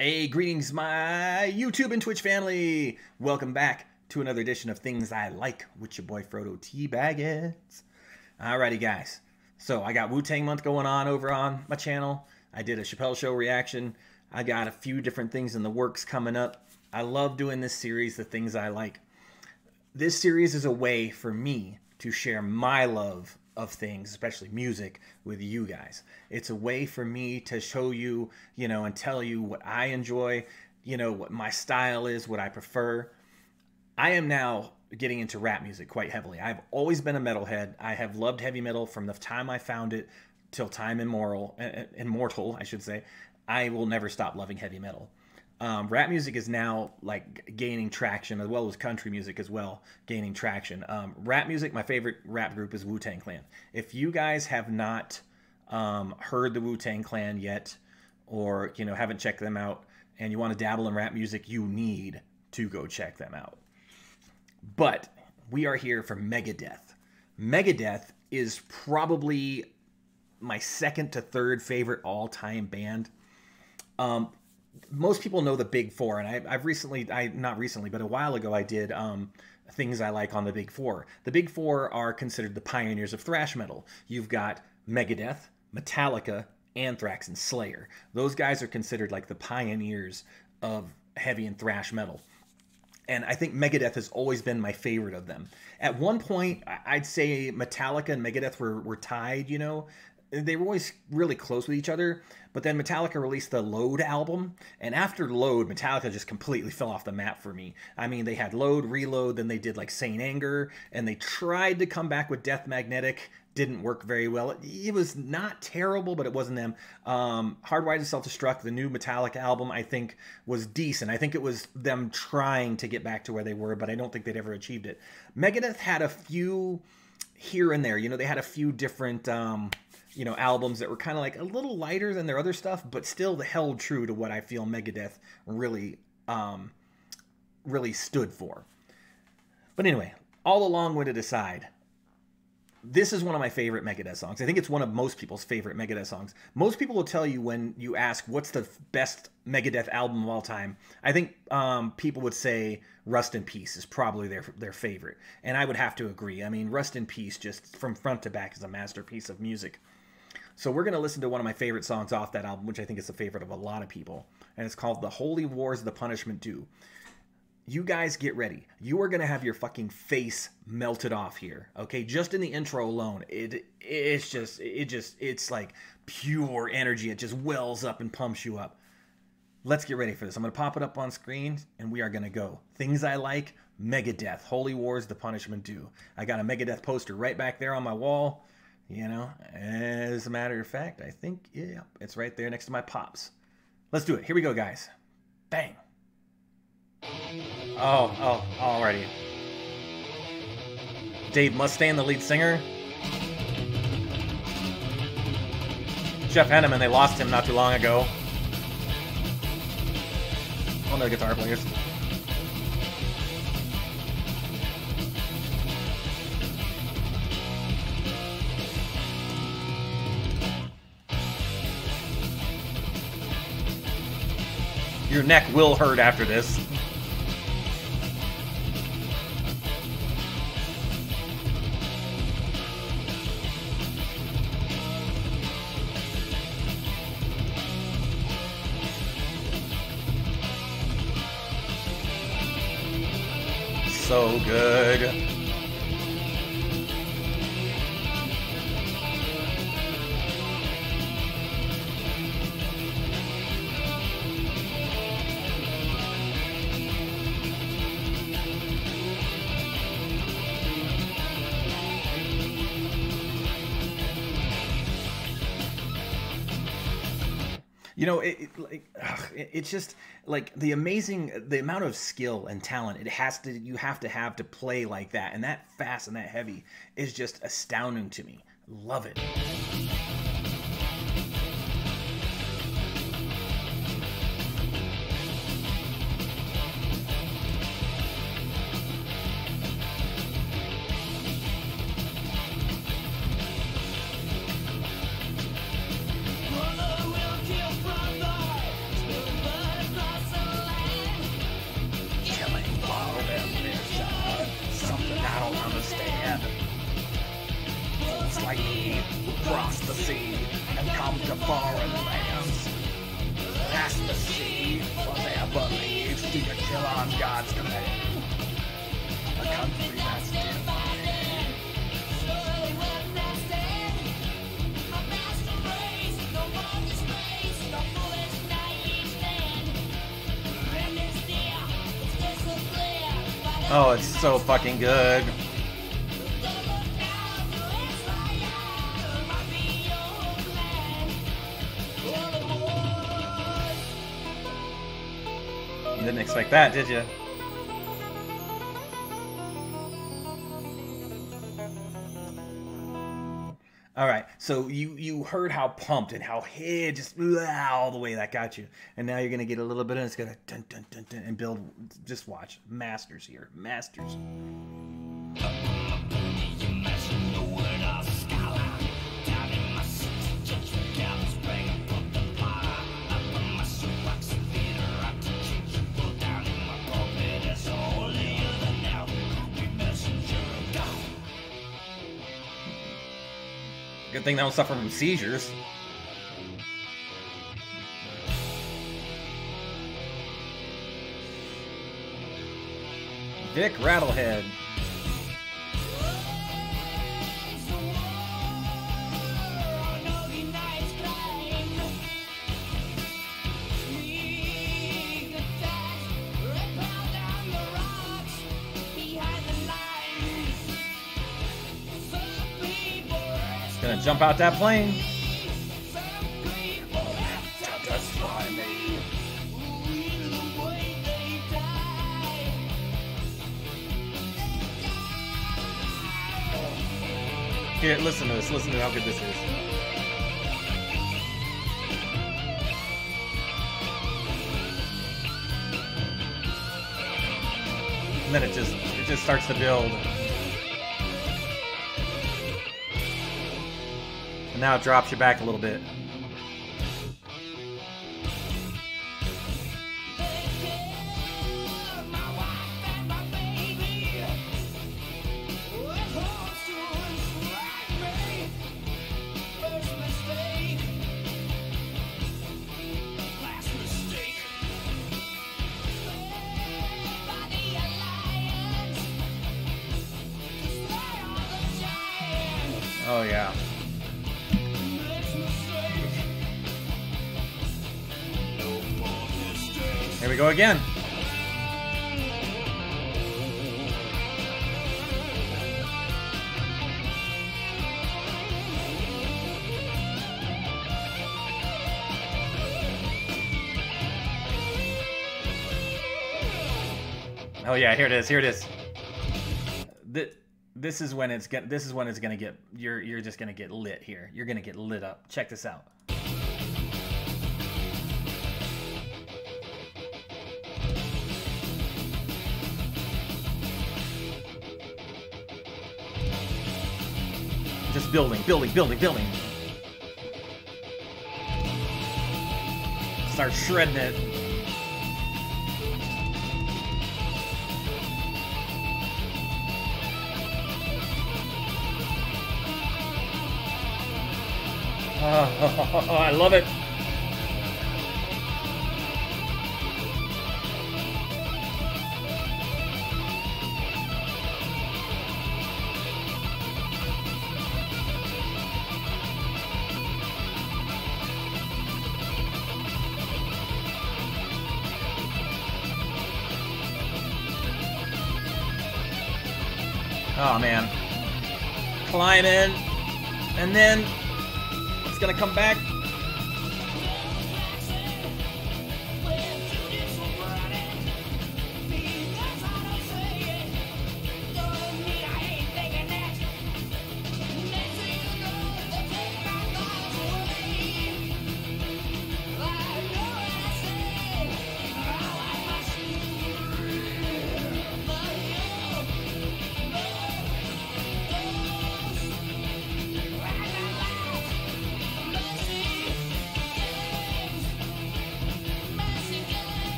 Hey, greetings, my YouTube and Twitch family. Welcome back to another edition of Things I Like with your boy Frodo T Baggins. Alrighty, guys. So I got Wu Tang Month going on over on my channel. I did a Chappelle Show reaction. I got a few different things in the works coming up. I love doing this series, The Things I Like. This series is a way for me to share my love of things, especially music, with you guys. It's a way for me to show you, you know, and tell you what I enjoy, you know, what my style is, what I prefer. I am now getting into rap music quite heavily. I've always been a metalhead. I have loved heavy metal from the time I found it till time immoral, eh, eh, immortal, I should say. I will never stop loving heavy metal um, rap music is now like gaining traction as well as country music as well gaining traction. Um, rap music my favorite rap group is wu-tang clan. If you guys have not um, heard the wu-tang clan yet or you know haven't checked them out and you want to dabble in rap music you need to go check them out. But we are here for megadeth. Megadeth is probably my second to third favorite all-time band. Um, most people know the Big Four, and I, have recently, I not recently, but a while ago, I did um, things I like on the Big Four. The Big Four are considered the pioneers of thrash metal. You've got Megadeth, Metallica, Anthrax, and Slayer. Those guys are considered like the pioneers of heavy and thrash metal. And I think Megadeth has always been my favorite of them. At one point, I'd say Metallica and Megadeth were, were tied, you know, they were always really close with each other. But then Metallica released the Load album, and after Load, Metallica just completely fell off the map for me. I mean, they had Load, Reload, then they did like Saint Anger, and they tried to come back with Death Magnetic. Didn't work very well. It, it was not terrible, but it wasn't them. Um, Hardwired to Self Destruct, the new Metallica album, I think was decent. I think it was them trying to get back to where they were, but I don't think they'd ever achieved it. Megadeth had a few here and there. You know, they had a few different. Um, you know albums that were kind of like a little lighter than their other stuff, but still held true to what I feel Megadeth really um, really stood for. But anyway, all along long-winded aside, this is one of my favorite Megadeth songs. I think it's one of most people's favorite Megadeth songs. Most people will tell you when you ask what's the best Megadeth album of all time. I think um, people would say Rust in Peace is probably their their favorite, and I would have to agree. I mean, Rust in Peace just from front to back is a masterpiece of music. So we're going to listen to one of my favorite songs off that album, which I think is a favorite of a lot of people. And it's called The Holy Wars, The Punishment Due. You guys get ready. You are going to have your fucking face melted off here. Okay. Just in the intro alone, it it's just, it just, it's like pure energy. It just wells up and pumps you up. Let's get ready for this. I'm going to pop it up on screen and we are going to go. Things I like Megadeth, Holy Wars, The Punishment Due. I got a Megadeth poster right back there on my wall. You know, as a matter of fact, I think, yeah, it's right there next to my pops. Let's do it. Here we go, guys. Bang. Oh, oh, already. Dave Mustaine, the lead singer. Jeff Hanneman, they lost him not too long ago. One of guitar players. Your neck will hurt after this. So good. You know it, it like ugh, it, it's just like the amazing the amount of skill and talent it has to you have to have to play like that and that fast and that heavy is just astounding to me. Love it Oh, it's so fucking good. You didn't expect that, did you? So you you heard how pumped and how hey, just blah, all the way that got you, and now you're gonna get a little bit, and it's gonna dun, dun, dun, dun, and build. Just watch, masters here, masters. Good thing they don't suffer from seizures. Vic Rattlehead. Gonna jump out that plane. Here, listen to this. Listen to how good this is. And then it just it just starts to build. And now it drops you back a little bit. Oh yeah. Here we go again. Oh yeah, here it is. Here it is. Th- This is when it's gonna. This is when it's gonna get. You're you're just gonna get lit here. You're gonna get lit up. Check this out. Just building, building, building, building. Start shredding it. Oh, I love it. Oh man. Climb in, and then it's gonna come back.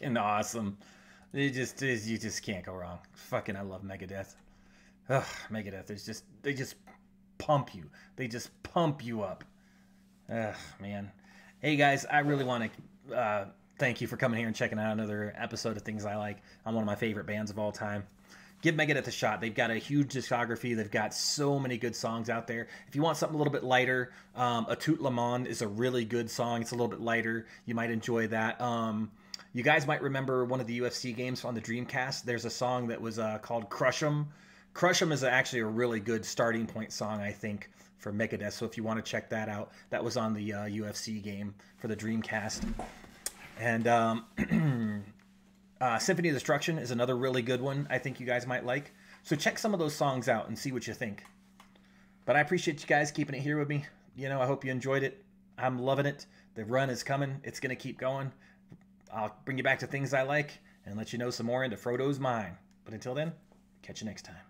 Fucking awesome. You just is. you just can't go wrong. Fucking I love Megadeth. Ugh, Megadeth is just they just pump you. They just pump you up. Ugh, man. Hey guys, I really want to uh, thank you for coming here and checking out another episode of Things I Like. I'm one of my favorite bands of all time. Give Megadeth a shot. They've got a huge discography. They've got so many good songs out there. If you want something a little bit lighter, um, A Tout Le Monde is a really good song. It's a little bit lighter. You might enjoy that. Um, you guys might remember one of the UFC games on the Dreamcast. There's a song that was uh, called Crush 'em. Crush 'em is actually a really good starting point song, I think, for Megadeth. So if you want to check that out, that was on the uh, UFC game for the Dreamcast. And um, uh, Symphony of Destruction is another really good one I think you guys might like. So check some of those songs out and see what you think. But I appreciate you guys keeping it here with me. You know, I hope you enjoyed it. I'm loving it. The run is coming. It's going to keep going. I'll bring you back to things I like and let you know some more into Frodo's Mine. But until then, catch you next time.